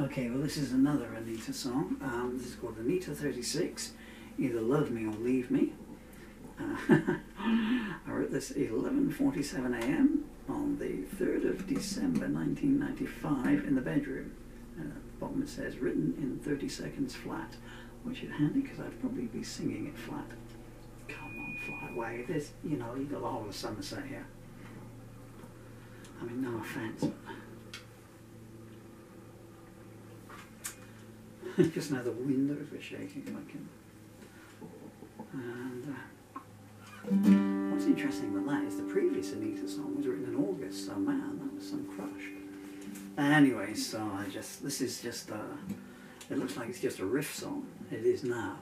Okay, well, this is another Anita song. Um, this is called Anita 36, Either Love Me or Leave Me. Uh, I wrote this at 11.47 a.m. on the 3rd of December 1995 in the bedroom. Uh, the bottom it says, written in 30 seconds flat, which is handy because I'd probably be singing it flat. Come on, fly away. This, you know, you've got the whole of Somerset here. I mean, no offence, just now the windows were shaking like him. And uh, what's interesting about that is the previous Anita song was written in August, so man, that was some crush. Anyway, so I just, this is just, a, it looks like it's just a riff song. It is now.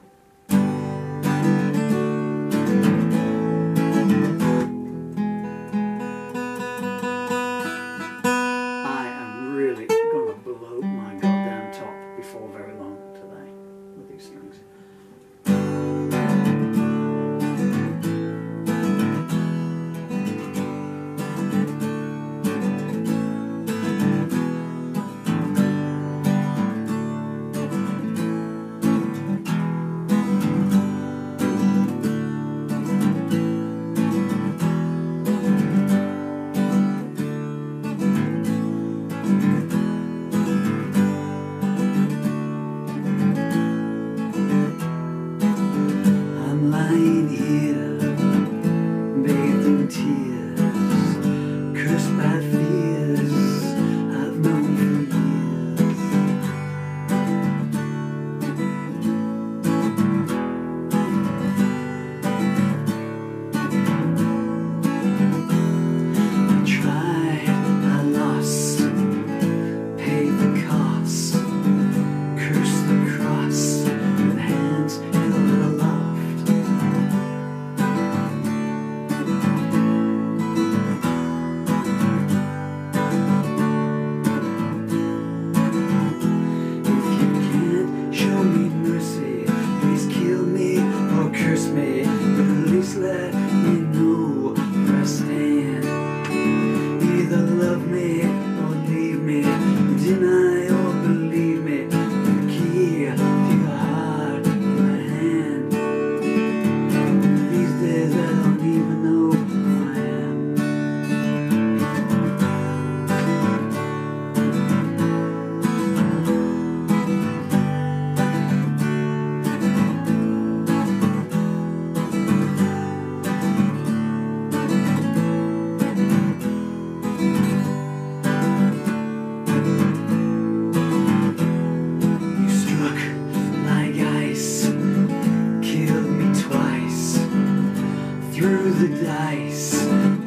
Through the dice,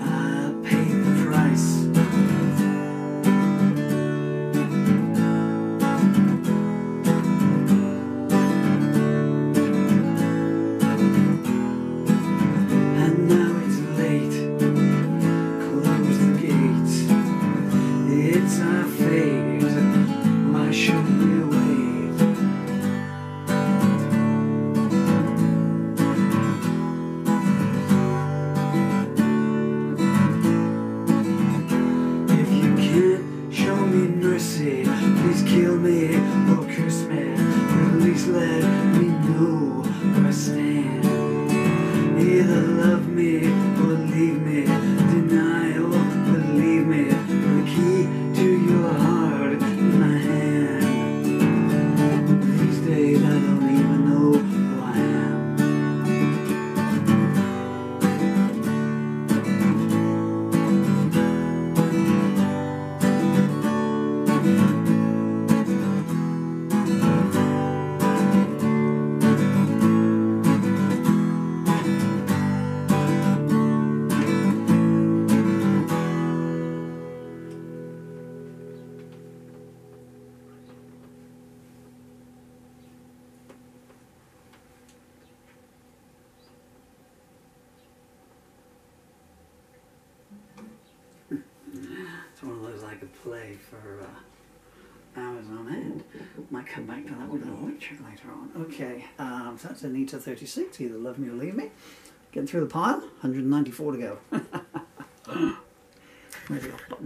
Either love me or leave me, play for uh, hours on end. Might come back to that with an electric later on. Okay, um, so that's Anita 36, either love me or leave me. Getting through the pile, 194 to go. The off button?